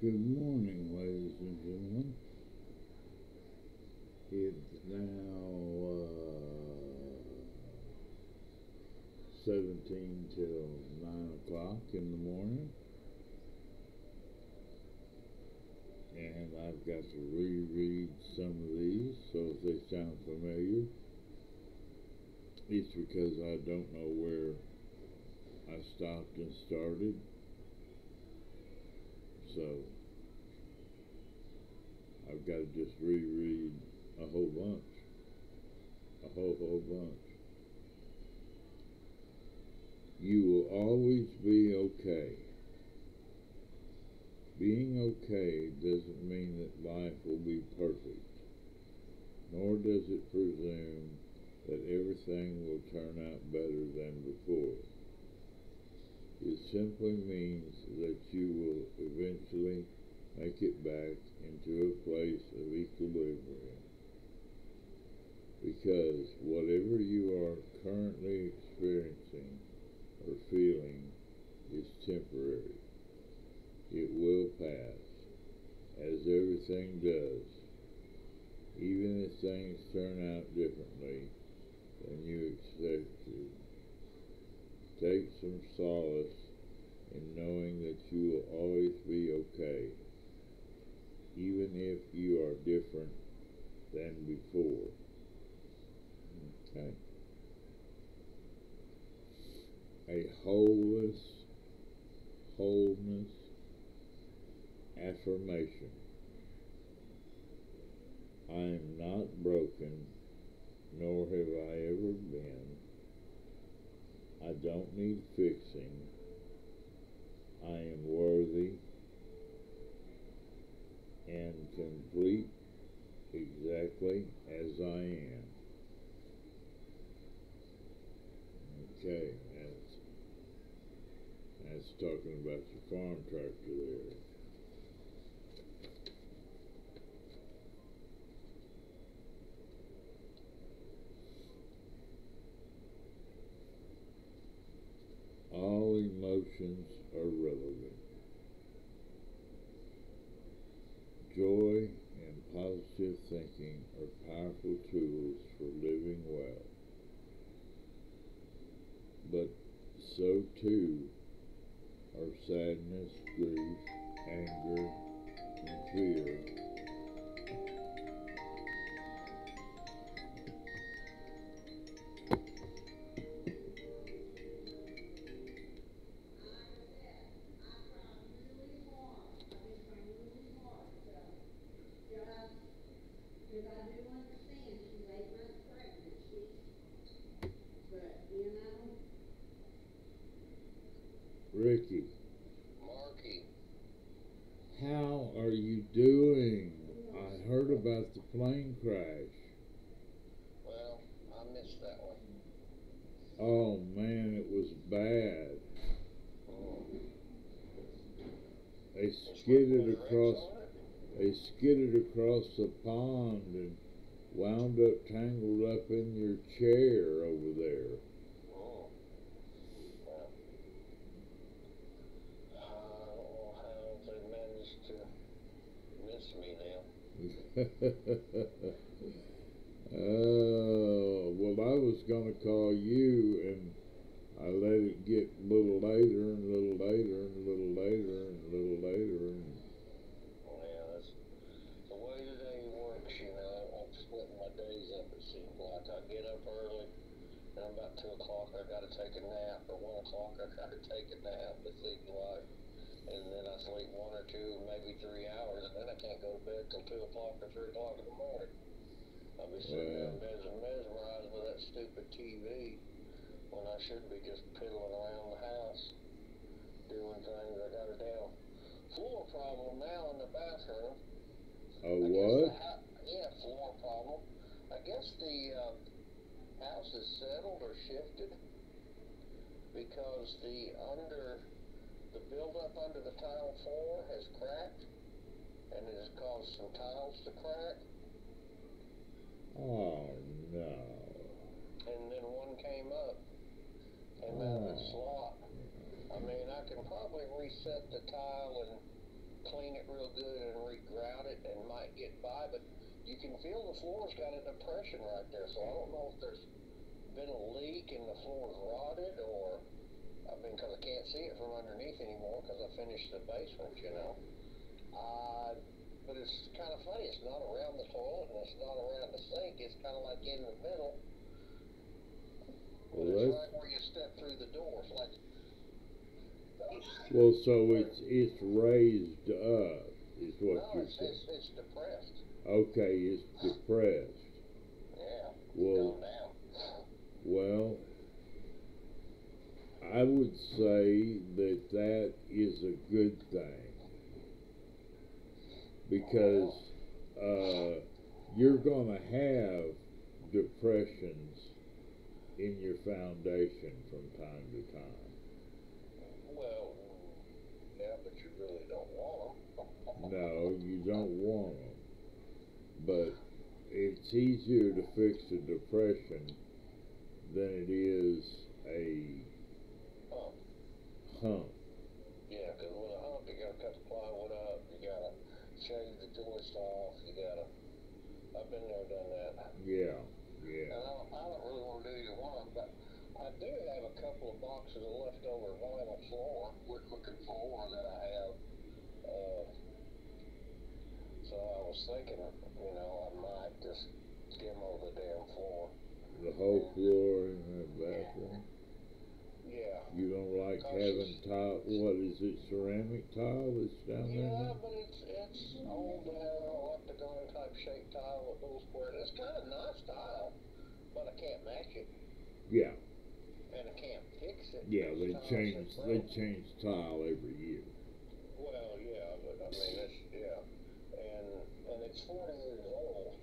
Good morning, ladies and gentlemen. It's now uh, 17 till 9 o'clock in the morning. And I've got to reread some of these, so if they sound familiar, it's because I don't know where I stopped and started. So I've got to just reread a whole bunch. A whole, whole bunch. You will always be okay. Being okay doesn't mean that life will be perfect, nor does it presume that everything will turn out better than before. It simply means that you will eventually make it back into a place of equilibrium. Because whatever you are currently experiencing or feeling is temporary. It will pass, as everything does, even if things turn out differently than you expect to. Take some solace in knowing that you will always be okay, even if you are different than before. Okay. A wholeness, wholeness affirmation. I am not broken, nor have I ever been. I don't need fixing. I am worthy and complete exactly as I am. Okay, that's, that's talking about your farm tractor there. all emotions are across the pond and wound up tangled up in your chair over there. Oh. Well, I how they managed to miss me now. oh, well, I was going to call you, and I let it get a little later and a little later and a little later and a little later. And Yeah, that's the way today works, you know. I'm splitting my days up, it seems like. I get up early, and about 2 o'clock I gotta take a nap, or 1 o'clock I gotta take a nap, it seems like. And then I sleep one or two, maybe three hours, and then I can't go to bed till 2 o'clock or 3 o'clock in the morning. I'll be sitting there mm-hmm. Wow. mes- mesmerized with that stupid TV when I should be just piddling around the house doing things. I got a damn floor problem now in the bathroom. guess what? Yeah, floor problem. I guess the uh, house is settled or shifted because the under the buildup under the tile floor has cracked and it has caused some tiles to crack. Oh no. And then one came up, came out of the Oh. slot. I mean, I can probably reset the tile and clean it real good and re-grout it and might get by, but you can feel the floor's got a depression right there. So I don't know if there's been a leak and the floor's rotted or, I mean, because I can't see it from underneath anymore because I finished the basement, you know. Uh, but it's kind of funny. It's not around the toilet and it's not around the sink. It's kind of like in the middle. It's right where you step through the door. It's like. Well, so it's it's raised up, is what no, you're it's, saying. it's, it's depressed. Okay, it's depressed. Yeah. Well, well, I would say that that is a good thing because uh, you're going to have depressions in your foundation from time to time. Well, yeah, but you really don't want them. No, you don't want them. But it's easier to fix a depression than it is a Hump. hump. Yeah, because with a hump, you gotta cut the plywood up, you gotta shave the joist off, you gotta. I've been there, done that. Yeah, And yeah. I don't, I don't really want to do either one, but I do have a couple of boxes of leftover vinyl floor, wood looking floor that I have. Uh, so I was thinking, you know, I might just demo the damn floor. The whole floor in the bathroom. Yeah. You don't like having tile. What is it? Ceramic tile that's down there Yeah, now? but it's it's old now, octagon type shaped tile with little square. It's kind of nice tile, but I can't match it, Yeah, and I can't fix it. yeah. They change. They change tile every year. Well, yeah, but I mean, it's yeah, and and it's forty years old,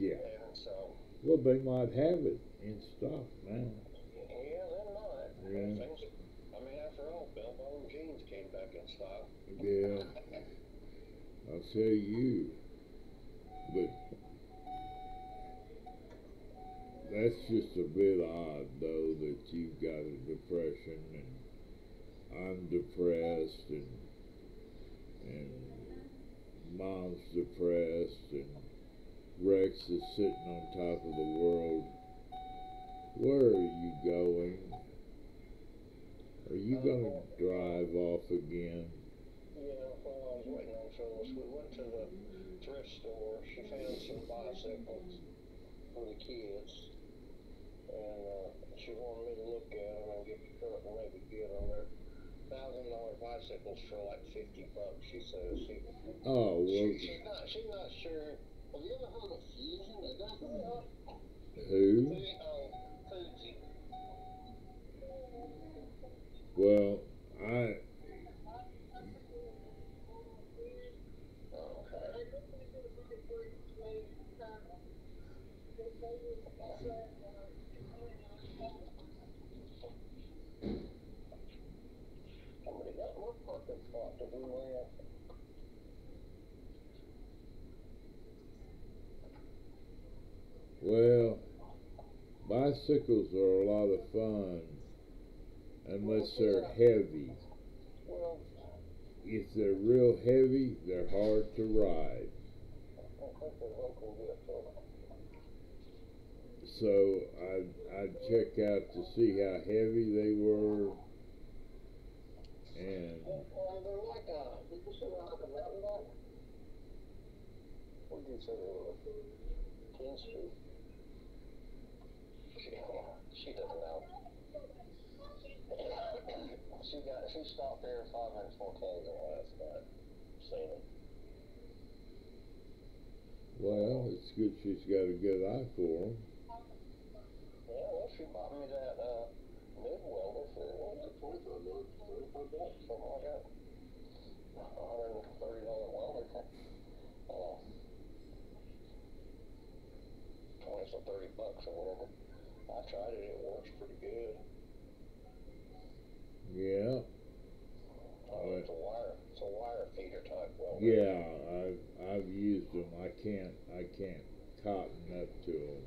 Yeah. and so Well, they might have it in stock now. yeah, they might. Yeah. Things, I mean, after all, Bill Bone jeans came back in style. Yeah. I'll tell you. But that's just a bit odd, though, that you've got a depression and I'm depressed and and mom's depressed and Rex is sitting on top of the world. Where are you going? Are you gonna drive off again? Yeah, well, I was waiting on Phyllis. We went to the thrift store. She found some bicycles for the kids. And uh, she wanted me to look at them and get the truck and maybe get them. They're thousand dollar bicycles for like fifty bucks. She says. She, Oh well, she, she's not. She's not sure. Who? Well, I Somebody got more parking spot to do that. Well, bicycles are a lot of fun unless they're heavy. If they're real heavy, they're hard to ride. I think they're local gift for So I'd, I'd check out to see how heavy they were. And Well, they're like a, did you say they're like a mountain bike? What did you say they were? Ten speed? She, she doesn't know. she got, she stopped there five minutes before closing last night. Seen well, it's good she's got a good eye for 'em. Yeah, well, she bought me that, uh, MIG welder for, it, twenty-five bucks, thirty-five bucks, something like that. Hundred and thirty dollar welder. Uh, twenty, so thirty bucks or whatever. I tried it, it works pretty good. Yeah, Uh, it's a wire, it's a wire feeder type welder. yeah. I've I've used them. I can't I can't cotton up to them.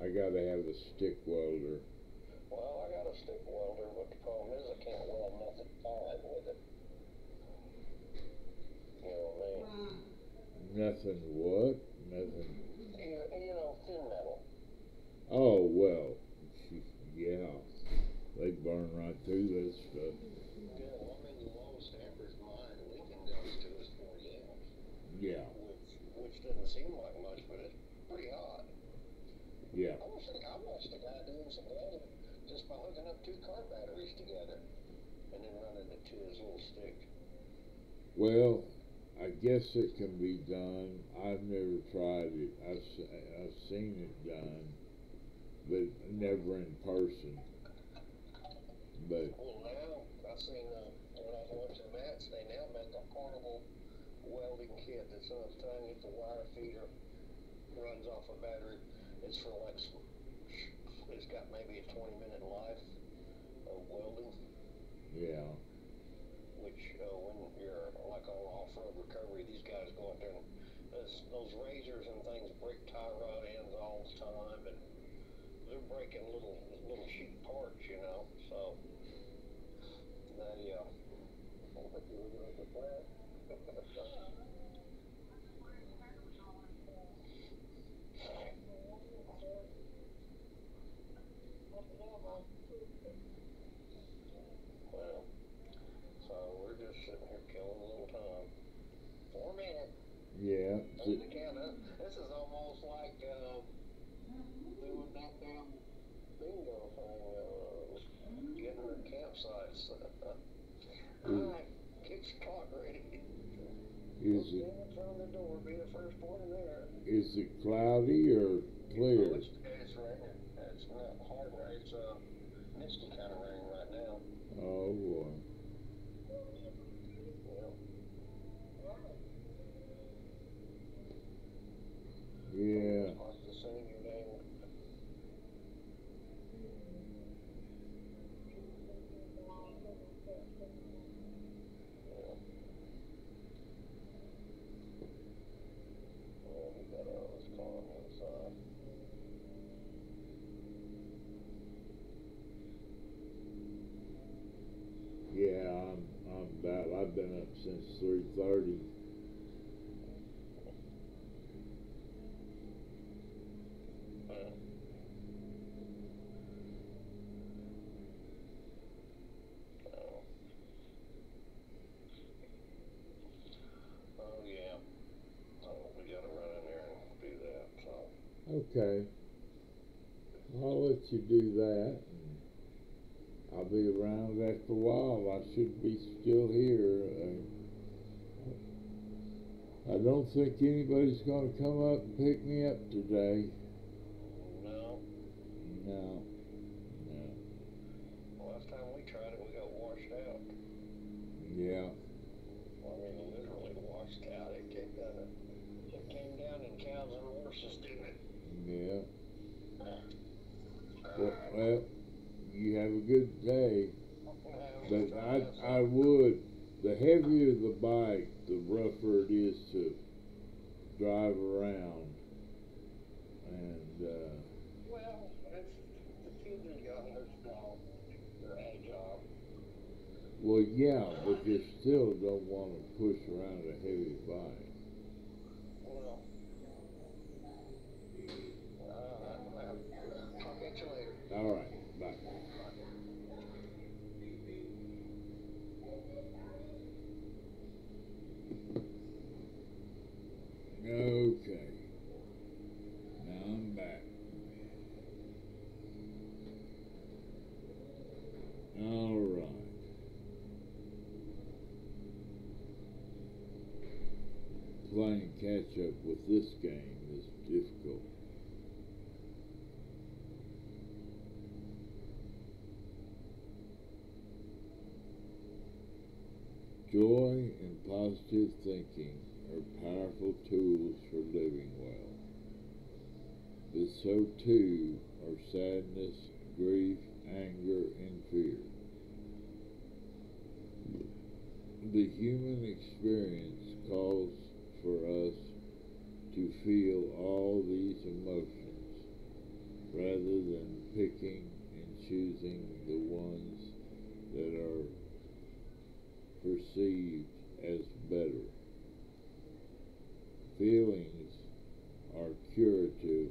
I gotta have a stick welder. Well, I got a stick welder, but the problem is I can't weld nothing fine with it. You know what I mean? Nothing what? Nothing. You, you know, thin metal. Oh well, yeah, they burn right through this stuff. Yeah, well, I mean, the lowest average mine we can goes to is 40 amps, Yeah, which which doesn't seem like much, but it's pretty hot. yeah. I was thinking, I watched a guy doing some welding just by hooking up two car batteries together and then running it to his little stick. Well, I guess it can be done. I've never tried it. I've I've seen it done, but never in person. But Well, now I seen uh, when I was watching Matt's, they now make a portable welding kit that's enough tiny if the wire feeder runs off a battery. It's for like it's got maybe a 20 minute life of welding, yeah, which uh, when you're like on off-road recovery, these guys go out there and those, those razors and things break tie rod ends all the time, and they're breaking little little cheap parts, you know. So they uh, I think you were looking at that. Well, so we're just sitting here killing a little time. Four minutes. yeah. That's Th- the count. This- This is almost like uh, doing that damn bingo thing, uh, campsites. Alright, get your clock ready. Is it Stand in front of the door, be the first one there. is it cloudy or clear? Oh, it's, it's raining. It's not hard rain. It's uh, misty kind of rain right now. Oh boy. Yeah. Yeah. Like the saying your name. Yeah. Well, we got all this calm inside. Yeah, I'm I'm about I've been up since three thirty. Uh, oh. Oh, yeah. Oh, we gotta run in there and do that, so. Okay. I'll let you do that. I'll be around after a while. I should be still here. Uh, I don't think anybody's going to come up and pick me up today. No, No. No. last time we tried it, we got washed out. Yeah. I mean, literally washed out. It came down, it came down in cows and horses, didn't it? Yeah. Well, well you have a good day. But I, I would, the heavier the bike, the rougher it is to drive around. And, uh, Well, it's, the young, they're small, they're agile. well, yeah, but you still don't want to push around a heavy bike. Well, uh, well, I'll get you later. All right, bye. Okay. Now I'm back. All right. Playing with this game is difficult. Joy and positive thinking are powerful tools for living well. But so too are sadness, grief, anger, and fear. The human experience calls for us to feel all these emotions rather than picking and choosing the ones that are perceived as better. feelings are curative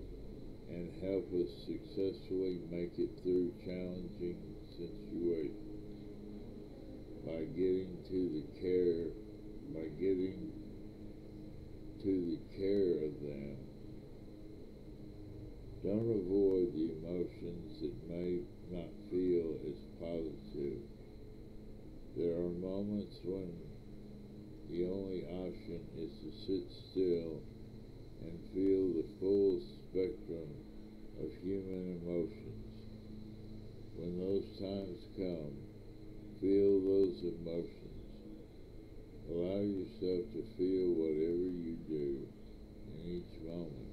and help us successfully make it through challenging situations by getting to the care, by getting to the care of them. Don't avoid the emotions that may not feel as positive. There are moments when the only option is to sit still and feel the full spectrum of human emotions. When those times come, feel those emotions. Allow yourself to feel whatever you do in each moment,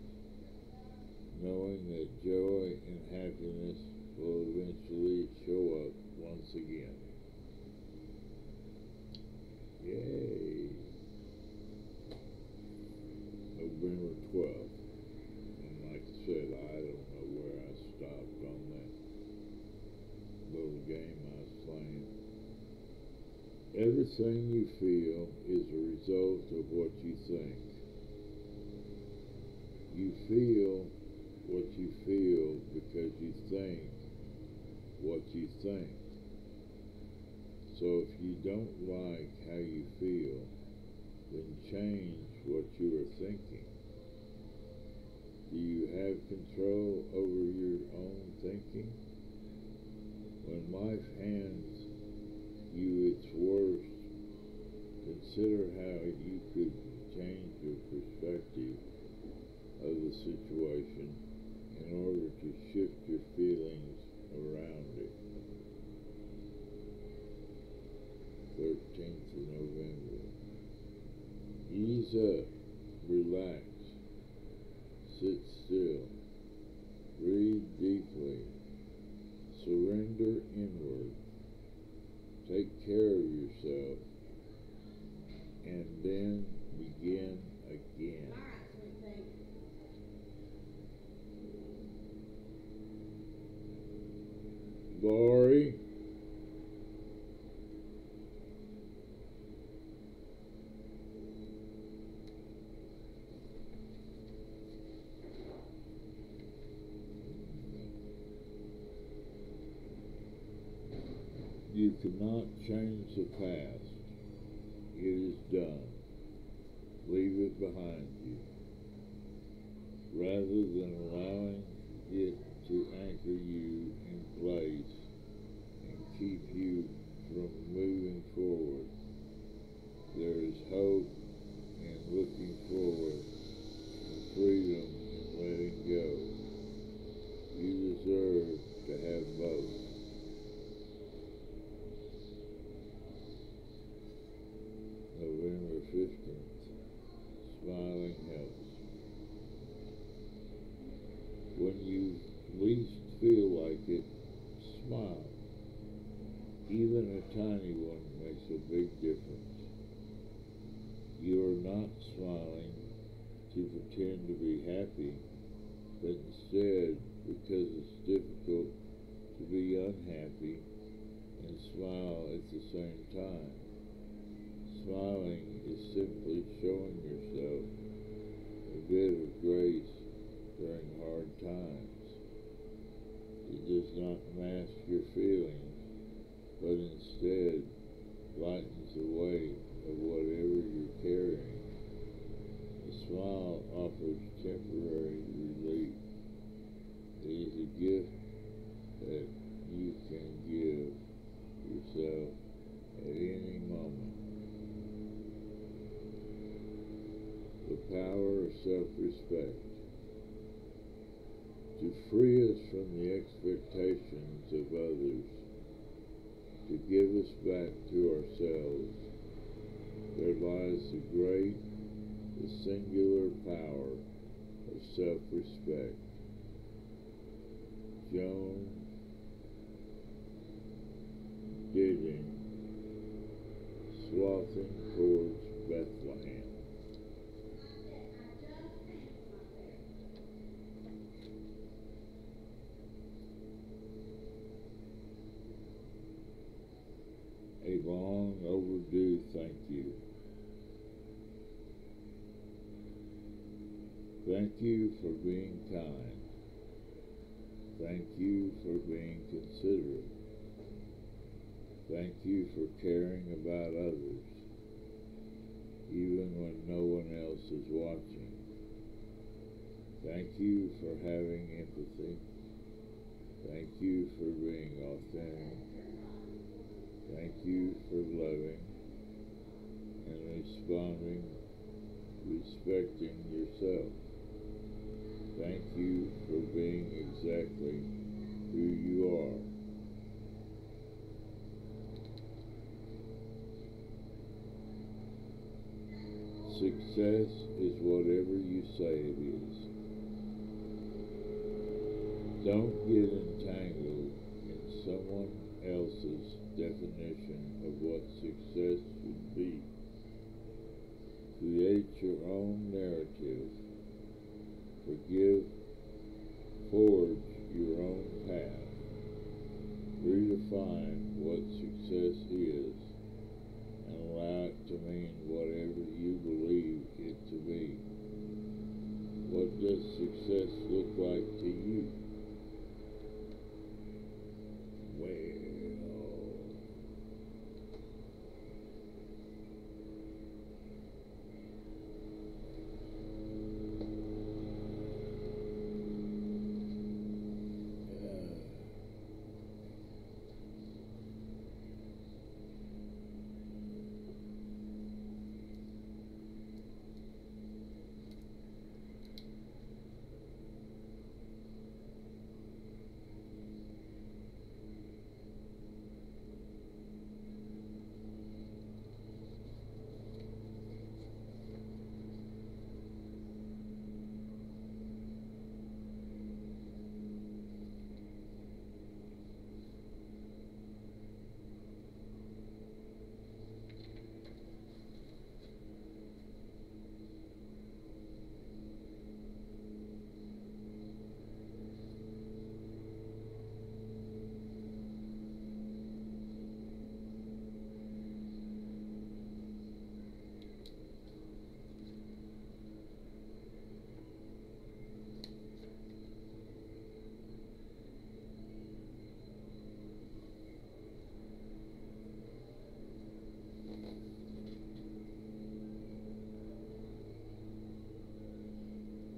knowing that joy and happiness will eventually show up once again. Yay! November 12th. And like I said, I don't know where I stopped on that little game I was playing. Everything you feel is a result of what you think. You feel what you feel because you think what you think. So if you don't like how you feel, then change what you are thinking. Do you have control over your own thinking? When life hands you its worst, consider how you could change your perspective of the situation in order to shift your feelings around it. 13th of November. Ease up, relax, sit still, breathe deeply, surrender inward, take care of yourself, and then begin again. Lori. You cannot change the past. It is done. Leave it behind you. Rather than allowing it to anchor you in place and keep you from moving forward, there is hope in looking forward and freedom in letting go. You deserve to have both. 15th, Smiling Helps. When you least feel like it, smile. Even a tiny one makes a big difference. You are not smiling to pretend to be happy, but instead because it's difficult to be unhappy and smile at the same time. Smiling is simply showing yourself a bit of grace during hard times. It does not mask your feelings, but instead lightens the weight of whatever you're carrying. A smile offers temporary relief. It is a gift that you can give yourself at any moment. the power of self-respect. To free us from the expectations of others, to give us back to ourselves, there lies the great, the singular power of self-respect. Joan Didion, Slouching towards Bethlehem. a long overdue thank you. Thank you for being kind. Thank you for being considerate. Thank you for caring about others, even when no one else is watching. Thank you for having empathy. Thank you for being authentic. Thank you for loving and responding, respecting yourself. Thank you for being exactly who you are. Success is whatever you say it is. Don't get entangled in someone else's definition of what success should be. Create your own narrative. Forgive, forge your own path. Redefine what success is and allow it to mean whatever you believe it to be. What does success look like to you?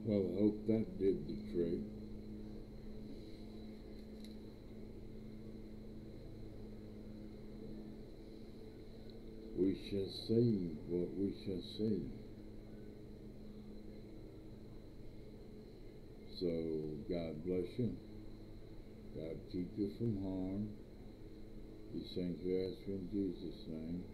Well, uh, Hope that did the trick. We shall see what we shall see. So, God bless you. God keep you from harm. These things we ask in Jesus' name.